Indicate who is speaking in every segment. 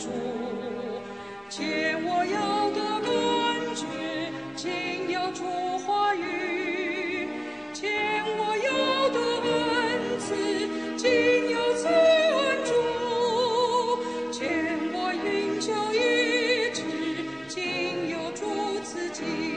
Speaker 1: 主，欠我要的论旨，仅有主话语；欠我要的恩赐，仅有慈恩主；欠我云筹已至，仅有主自己。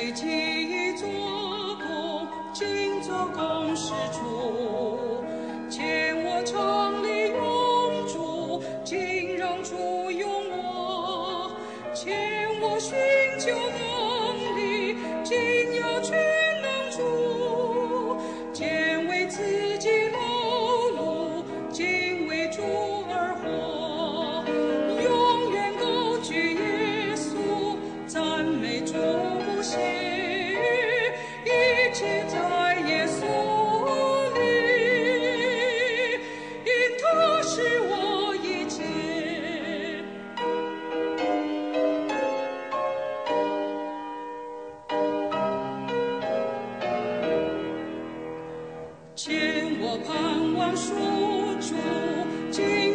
Speaker 1: 千岁记忆做工，尽做公事主；见我常力用主，尽让主用我。见我寻求现我盼望赎主。